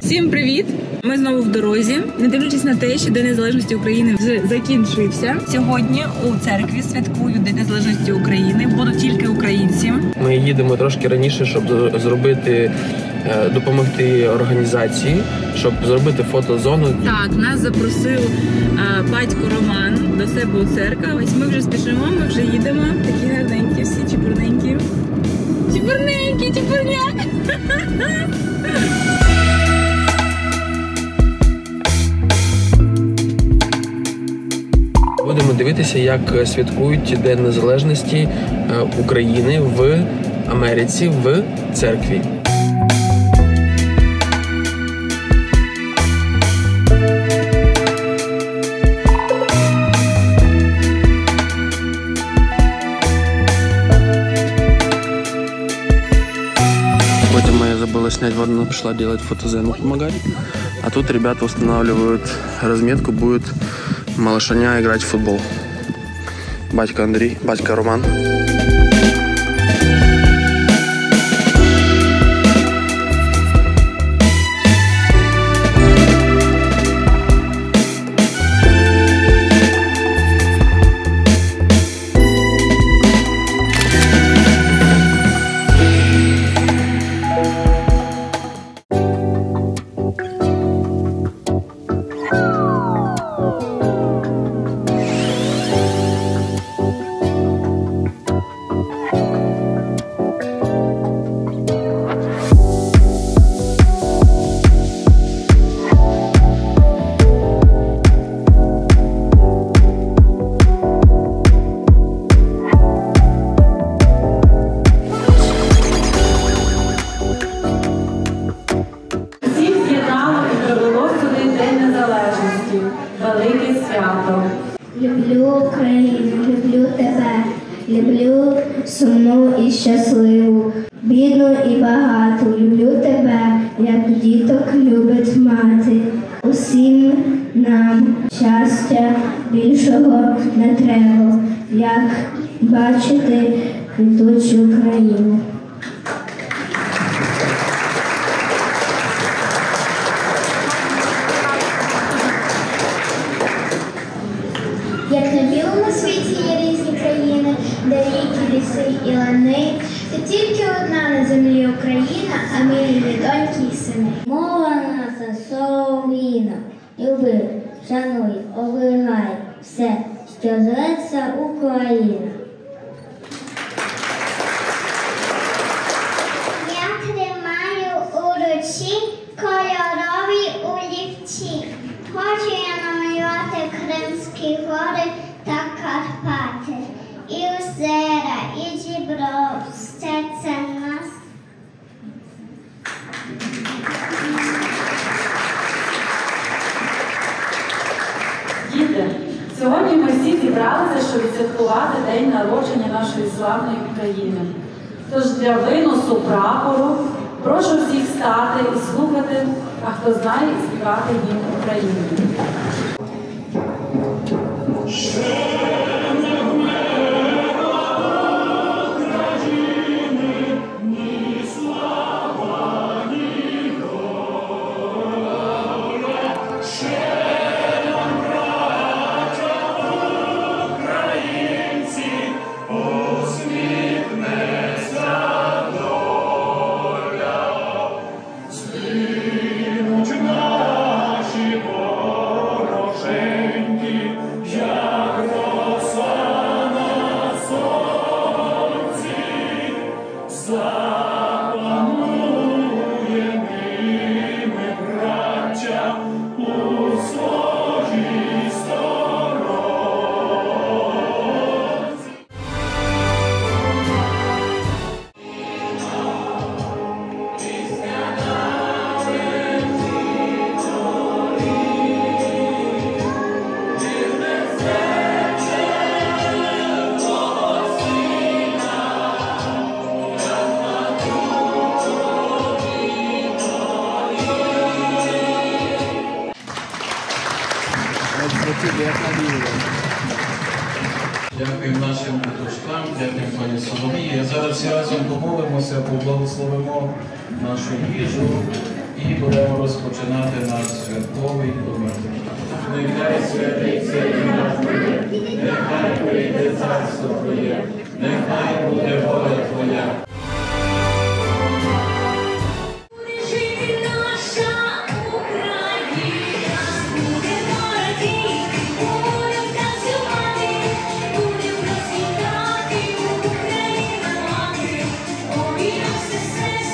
Всім привіт! Ми знову в дорозі. Не дивлячись на те, що День Незалежності України вже закінчився. Сьогодні у церкві святкують День Незалежності України. Будуть тільки українці. Ми їдемо трошки раніше, щоб зробити, е, допомогти організації, щоб зробити фотозону. Так, нас запросив е, батько Роман до себе у церкву. Ось ми вже спішимо, ми вже їдемо. Такі гарненькі, всі чіпурненькі. Чіпурненькі, чіпурняк! Будемо дивитися, як святкують День Незалежності е, України в Америці в церкві. Снять, вот она пришла делать фотозену помогать. А тут ребята устанавливают разметку, будет малышаня играть в футбол. Батька Андрій, батька Роман. Люблю люблю сумну і щасливу, бідну і багату, люблю тебе, як діток любить мати. Усім нам щастя більшого не треба, як бачити квітучу країну. Де ліси і лани, то тільки одна на землі Україна, а ми її доньки і сини. Мова наша солов'їна, люби, шануй, оберігай все, що зветься Україна. Хочу я намалювати Кримські гори та Карпати. І озера, і Дібров, все це нас. Діти, сьогодні ми всі зібралися, щоб відсвяткувати день народження нашої славної України. Тож для виносу прапору прошу всіх стати і слухати, а хто знає, і співати гімн України. Дякуємо нашим дочкам, дякуємо пані Соломії. Зараз всі разом помолимося, поблагословимо нашу їжу і будемо розпочинати наш святковий умер. Нехай святиться ім'я Твоє, нехай прийде царство Твоє, нехай буде воля Твоя. Jesus.